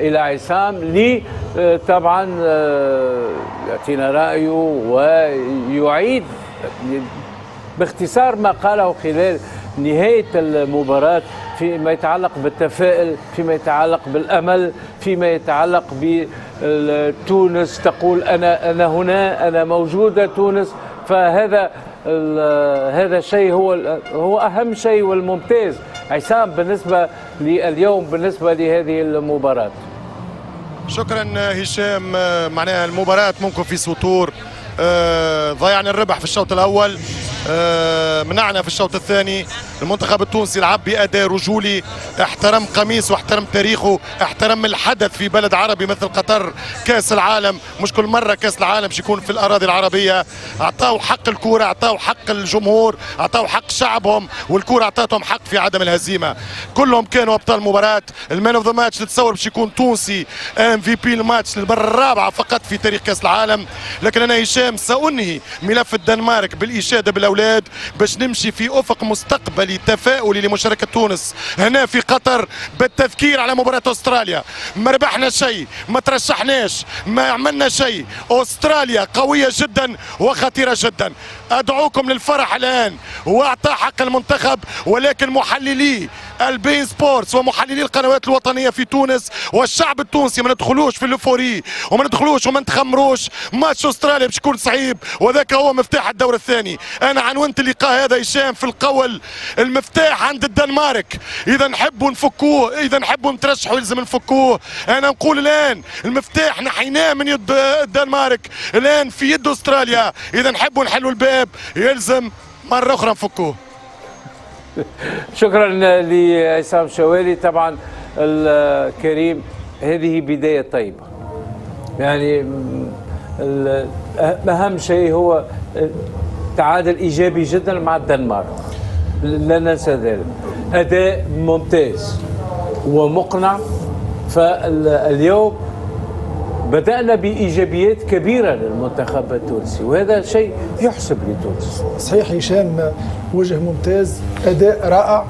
إلى عصام لي آه، طبعا آه، يعطينا رأيه ويعيد باختصار ما قاله خلال نهاية المباراة فيما يتعلق بالتفاؤل فيما يتعلق بالأمل فيما يتعلق بتونس تقول أنا أنا هنا أنا موجودة تونس. فهذا هذا الشيء هو هو أهم شيء والممتاز. عصام بالنسبة لليوم بالنسبة لهذه المباراة. شكرا هشام. معناها المباراة ممكن في سطور آه، ضيعنا الربح في الشوط الأول. منعنا في الشوط الثاني. المنتخب التونسي لعب بأداء رجولي احترم قميص واحترم تاريخه احترم الحدث في بلد عربي مثل قطر كأس العالم. مش كل مرة كأس العالم يكون في الأراضي العربية. أعطاه حق الكورة أعطاه حق الجمهور أعطاه حق شعبهم والكورة أعطتهم حق في عدم الهزيمة. كلهم كانوا أبطال مباراة. ال man of the match تتصور باش يكون تونسي MVP الماتش للمرة الرابعة فقط في تاريخ كأس العالم. لكن أنا هشام سأنهي ملف الدنمارك بالإشادة بالأولاد باش نمشي في أفق مستقبل عملي تفاؤلي لمشاركة تونس. هنا في قطر بالتذكير على مباراة أستراليا. ما ربحنا شيء ما ترشحناش ما عملنا شيء. أستراليا قوية جدا وخطيرة جدا. أدعوكم للفرح الآن وأعطى حق المنتخب ولكن محللي ال beIN Sports ومحللي القنوات الوطنية في تونس والشعب التونسي. ما ندخلوش في ل euphorie وما ندخلوش وما نتخمروش. ماتش أستراليا باش يكون صعيب وذاك هو مفتاح الدور الثاني. أنا عنونت اللقاء هذا هشام في القول المفتاح عند الدنمارك. إذا نحبوا نفكوه إذا نحبوا نترشحوا يلزم نفكوه. أنا نقول الآن المفتاح نحيناه من يد الدنمارك. الآن في يد أستراليا. إذا نحبوا نحلوا الباب يلزم مرة أخرى نفكوه. شكرا لعصام شوالي. طبعا الكريم هذه بداية طيبة. يعني أهم شيء هو تعادل إيجابي جدا مع الدنمارك. لا ننسى ذلك. أداء ممتاز ومقنع. فاليوم بدأنا بإيجابيات كبيرة للمنتخب التونسي وهذا شيء يحسب لتونس. صحيح هشام وجه ممتاز أداء رائع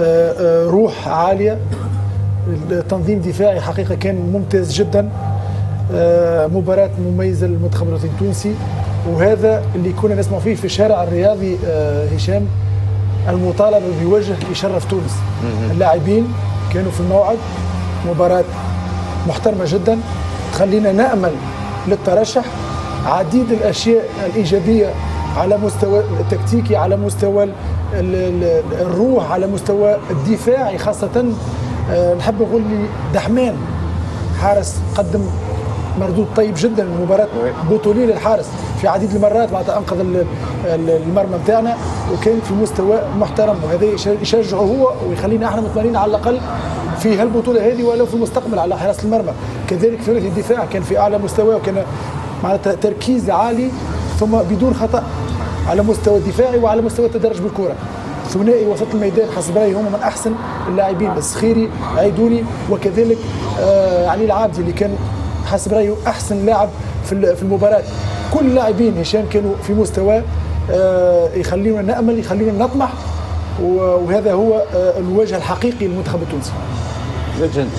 آه، آه، روح عالية. تنظيم دفاعي حقيقة كان ممتاز جدا. آه، مباراة مميزة للمنتخب التونسي. وهذا اللي كنا نسمع فيه في الشارع الرياضي هشام المطالبة بوجه يشرف تونس. اللاعبين كانوا في الموعد مباراة محترمة جدا. تخلينا نأمل للترشح عديد الأشياء الإيجابية على مستوى التكتيكي على مستوى الروح على مستوى الدفاعي خاصة آه، نحب نقول لي دحمان حارس قدم مردود طيب جدا مباراة بطولية للحارس في عديد المرات بعد أنقذ المرمى بتاعنا وكان في مستوى محترم وهذا يشجعه هو ويخلينا إحنا مطمئنين على الأقل في هالبطولة هذه ولو في المستقبل على حراسة المرمى. كذلك ثلاثي الدفاع كان في أعلى مستوى وكان معناتها تركيز عالي ثم بدون خطأ على مستوى الدفاعي وعلى مستوى التدرج بالكرة. ثنائي وسط الميدان حسب رأيي هم من أحسن اللاعبين السخيري عيدوني وكذلك آه علي العابدي اللي كان حسب رايي أحسن لاعب في في المباراة. كل اللاعبين هشام كانوا في مستوى آه يخلينا نأمل يخلينا نطمح. وهذا هو آه الوجه الحقيقي للمنتخب التونسي. ليجند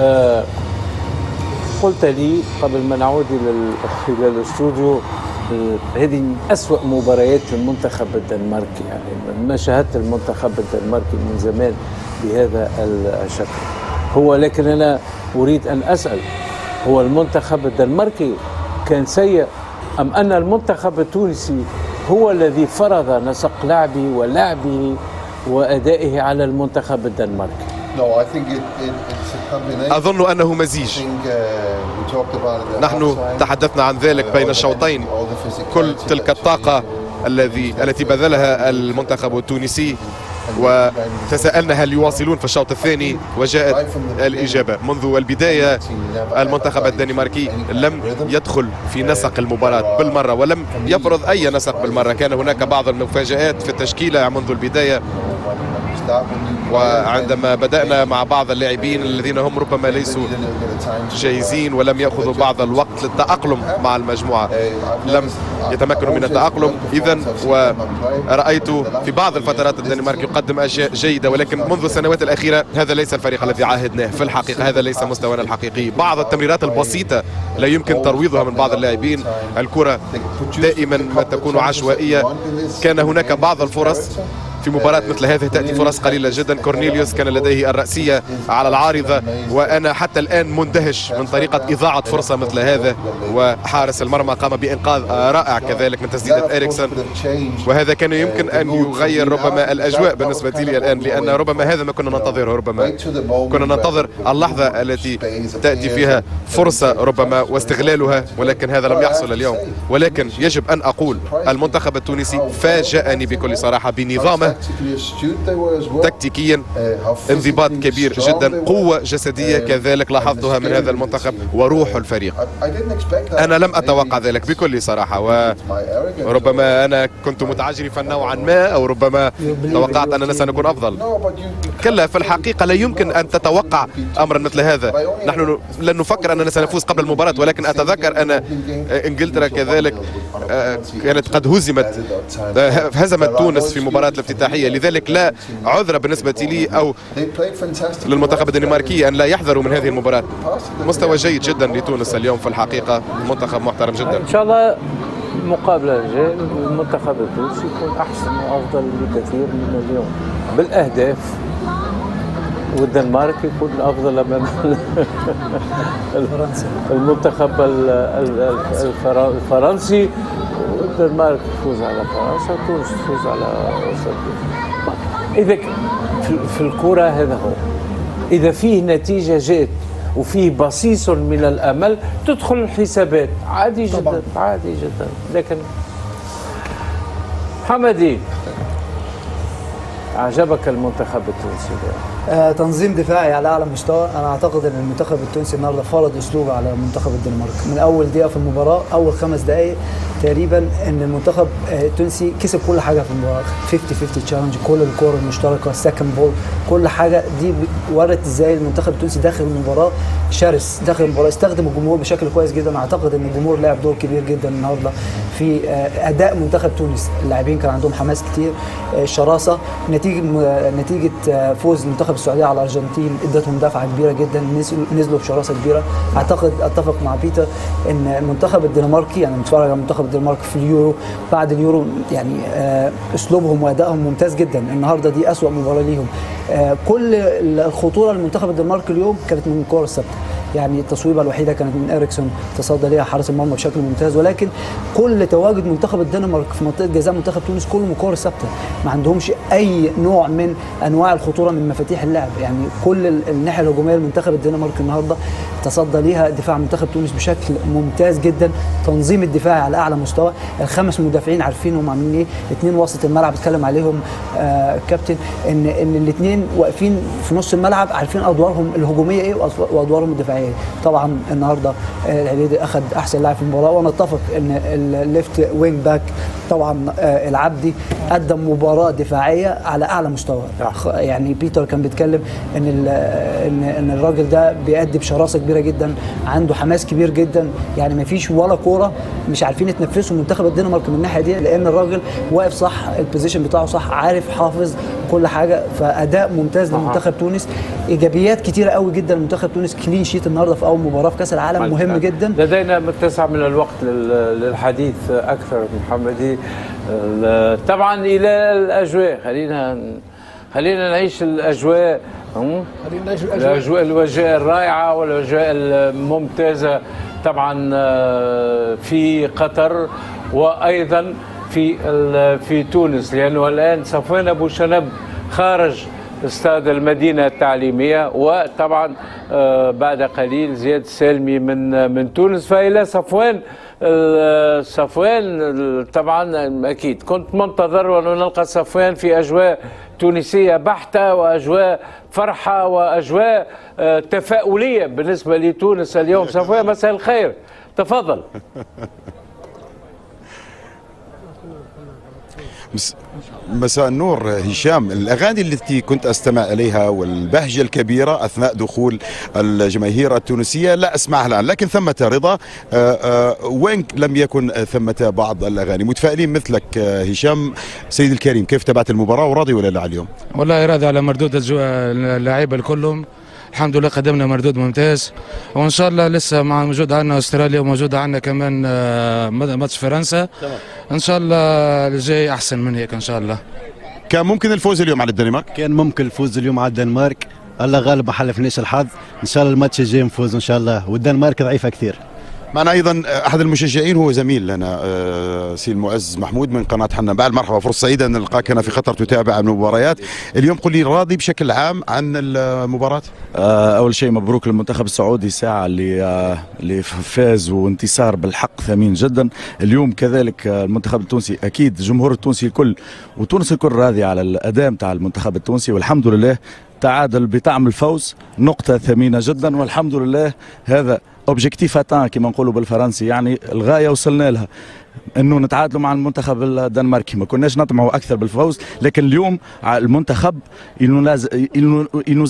آه قلت لي قبل ما نعود إلى الاستوديو هذه أسوأ مباريات المنتخب الدنماركي يعني ما شاهدت المنتخب الدنماركي من زمان بهذا الشكل هو لكن أنا أريد أن أسأل هو المنتخب الدنماركي كان سيء أم أن المنتخب التونسي هو الذي فرض نسق لعبه ولعبه وأدائه على المنتخب الدنماركي أظن أنه مزيج. نحن تحدثنا عن ذلك بين الشوطين. كل تلك الطاقة الذي التي بذلها المنتخب التونسي. وتساءلنا هل يواصلون في الشوط الثاني وجاءت الإجابة. منذ البداية المنتخب الدنماركي لم يدخل في نسق المباراة بالمرة ولم يفرض أي نسق بالمرة. كان هناك بعض المفاجآت في التشكيلة منذ البداية. وعندما بدأنا مع بعض اللاعبين الذين هم ربما ليسوا جاهزين ولم يأخذوا بعض الوقت للتأقلم مع المجموعة لم يتمكنوا من التأقلم. إذا ورأيت في بعض الفترات الدنمارك يقدم أشياء جيدة ولكن منذ السنوات الأخيرة هذا ليس الفريق الذي عاهدناه. في الحقيقة هذا ليس مستوانا الحقيقي. بعض التمريرات البسيطة لا يمكن ترويضها من بعض اللاعبين. الكرة دائما ما تكون عشوائية. كان هناك بعض الفرص في مباراة مثل هذه تأتي فرص قليلة جدا. كورنيليوس كان لديه الرأسية على العارضة وأنا حتى الآن مندهش من طريقة إضاعة فرصة مثل هذا. وحارس المرمى قام بإنقاذ رائع كذلك من تسديدة إريكسون. وهذا كان يمكن أن يغير ربما الأجواء بالنسبة لي الآن لأن ربما هذا ما كنا ننتظره ربما كنا ننتظر اللحظة التي تأتي فيها فرصة ربما واستغلالها ولكن هذا لم يحصل اليوم. ولكن يجب أن أقول المنتخب التونسي فاجأني بكل صراحة بنظامه تكتيكيا انضباط كبير جدا قوة جسدية كذلك لاحظتها من هذا المنتخب وروح الفريق. أنا لم أتوقع ذلك بكل صراحة وربما أنا كنت متعجرفا نوعا ما أو ربما توقعت أننا سنكون أفضل. كلا في الحقيقة لا يمكن أن تتوقع أمرا مثل هذا. نحن لن نفكر أننا سنفوز قبل المباراة ولكن أتذكر أن إنجلترا كذلك كانت قد هزمت هزمت تونس في مباراة الافتتاحية. لذلك لا عذر بالنسبة لي أو للمنتخب الدنماركي أن لا يحذروا من هذه المباراة. مستوى جيد جدا لتونس اليوم في الحقيقة منتخب محترم جدا. إن شاء الله المقابلة الجاية المنتخب التونسي يكون أحسن وأفضل بكثير من اليوم. بالأهداف والدنمارك يكون أفضل امام المنتخب الفرنسي. والدنمارك تفوز على فرنسا تونس تفوز على إذا في الكرة هذا هو. إذا فيه نتيجة جات وفيه بصيص من الأمل تدخل الحسابات. عادي جدا طبعا. عادي جدا. لكن حمدي عجبك المنتخب التونسي تنظيم دفاعي على أعلى مستوى. أنا أعتقد إن المنتخب التونسي النهارده فرض أسلوبه على منتخب الدنمارك. من أول دقيقة في المباراة أول خمس دقائق تقريبا إن المنتخب التونسي كسب كل حاجة في المباراة. 50 50 challenge كل الكور المشتركة ال second ball كل حاجة. دي ورت إزاي المنتخب التونسي داخل المباراة. شرس داخل المباراة استخدم الجمهور بشكل كويس جدا. أعتقد إن الجمهور لعب دور كبير جدا النهارده في أداء منتخب تونس. اللاعبين كان عندهم حماس كتير شراسة. نتيجة نتيجة فوز منتخب السعودية على الأرجنتين ادتهم دفعه كبيرة جدا. نزلوا بشراسة كبيرة. أعتقد أتفق مع بيتر إن المنتخب الدنماركي يعني متفرج على منتخب الدنمارك في اليورو بعد اليورو يعني أسلوبهم وأدائهم ممتاز جدا. النهارده دي أسوأ مباراة ليهم. كل الخطورة لمنتخب الدنمارك اليوم كانت من الكره الثابته يعني التصويبة الوحيدة كانت من إريكسون تصدى ليها حارس المرمى بشكل ممتاز ولكن كل تواجد منتخب الدنمارك في منطقة جزاء منتخب تونس كلهم كور ثابتة. ما عندهمش أي نوع من أنواع الخطورة من مفاتيح اللعب. يعني كل الناحية الهجومية لمنتخب الدنمارك النهارده تصدى ليها دفاع منتخب تونس بشكل ممتاز جدا. تنظيم الدفاع على أعلى مستوى. الخمس مدافعين عارفين هم عاملين إيه. اثنين وسط الملعب اتكلم عليهم آه كابتن ان إن الاثنين واقفين في نص الملعب عارفين أدوارهم الهجومية إيه وأدوارهم الدفاعية. طبعا النهارده العبيدي اخذ أحسن لاعب في المباراة. وأنا اتفق ان ال left wing back طبعا العبدي قدم مباراة دفاعية على أعلى مستوى. يعني بيتر كان بيتكلم إن إن إن الراجل ده بيأدي بشراسة كبيرة جدا عنده حماس كبير جدا. يعني ما فيش ولا كورة مش عارفين يتنفسوا منتخب الدنمارك من الناحية دي لأن الراجل واقف صح ال position بتاعه صح عارف حافظ كل حاجة فأداء ممتاز لمنتخب تونس. إيجابيات كتيرة قوي جدا لمنتخب تونس clean sheet النهارده في أول مباراة في كأس العالم مهم جدا. لدينا متسع من الوقت للحديث أكثر محمدي. طبعا إلى الأجواء. خلينا خلينا نعيش الأجواء. خلينا نعيش الأجواء. الأجواء الرائعة والأجواء الممتازة. طبعا في قطر وأيضا في في تونس لأنه الآن صفوان ابو شنب خارج استاد المدينة التعليمية وطبعا بعد قليل زياد السالمي من من تونس. فإلى صفوان صفوان طبعا أكيد كنت منتظر ان نلقى صفوان في أجواء تونسية بحتة وأجواء فرحة وأجواء تفاؤلية بالنسبة لتونس اليوم. صفوان مساء الخير. تفضل. مساء النور هشام. الأغاني التي كنت أستمع إليها والبهجة الكبيرة أثناء دخول الجماهير التونسية لا أسمعها الآن لكن ثمة رضا آه، آه، وين لم يكن ثمة بعض الأغاني؟ متفائلين مثلك آه، هشام. سيد الكريم كيف تابعت المباراة وراضي ولا لا اليوم؟ والله راضي على مردود اللعيبة الكلهم. الحمد لله قدمنا مردود ممتاز. وإن شاء الله لسه مع موجود عندنا أستراليا وموجود عندنا كمان ماتش فرنسا. إن شاء الله الجاي أحسن من هيك إن شاء الله. كان ممكن الفوز اليوم على الدنمارك؟ كان ممكن الفوز اليوم على الدنمارك. الله غالب ما حالفناش الحظ. إن شاء الله الماتش الجاي نفوز إن شاء الله. والدنمارك ضعيفة كثير. معنا أيضا أحد المشجعين هو زميل لنا آه، سي المعز محمود من قناة حنا. بعد مرحبا فرصة سعيدة أن نلقاك هنا في قطر تتابع المباريات. اليوم قل لي راضي بشكل عام عن المباراة؟ آه، أول شيء مبروك للمنتخب السعودي ساعة اللي آه، اللي فاز وانتصار بالحق ثمين جدا. اليوم كذلك آه، المنتخب التونسي أكيد الجمهور التونسي الكل وتونس الكل راضي على الأداء نتاع المنتخب التونسي. والحمد لله تعادل بطعم الفوز نقطة ثمينة جدا. والحمد لله هذا objectif atteint كما نقولوا بالفرنسي يعني الغاية وصلنا لها. إنه نتعادلوا مع المنتخب الدنماركي. ما كناش نطمعوا أكثر بالفوز لكن اليوم المنتخب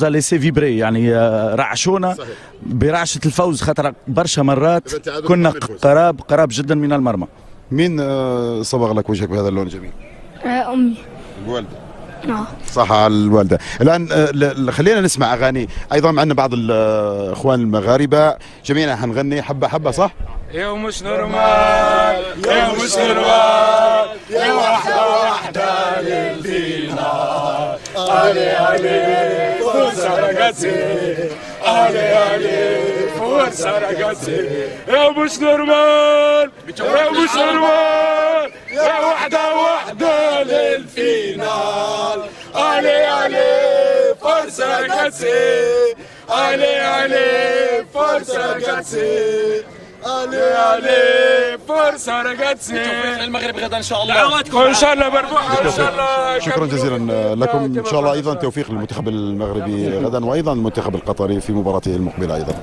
a laissé vibrer. يعني آه، رعشونا برعشة الفوز. خاطر برشا مرات. كنا. قراب قراب جدا من المرمى. مين آه، صبغ لك وجهك بهذا اللون الجميل؟ آه، أمي. آه. صح على الوالدة. الآن آه، خلينا نسمع أغاني. أيضا معنا بعض الاخوان المغاربة. جميعا حنغني. حبة حبة صح؟ يا مش normal يا مش normal يا واحدة واحدة للفينا علي علي فرصة رقصي علي علي فرصة رقصي يا مش نورمال يا مش نورمال يا واحدة واحدة علي علي فرصة رقصي علي علي فرصة رقصي علي علي فرصة رقصي المغرب غدا إن شاء الله إن شاء الله بربوحة ان شاء الله شكرا جزيلا لكم. إن شاء الله أيضا توفيق للمنتخب المغربي غدا وأيضا المنتخب القطري في مباراته المقبلة أيضا.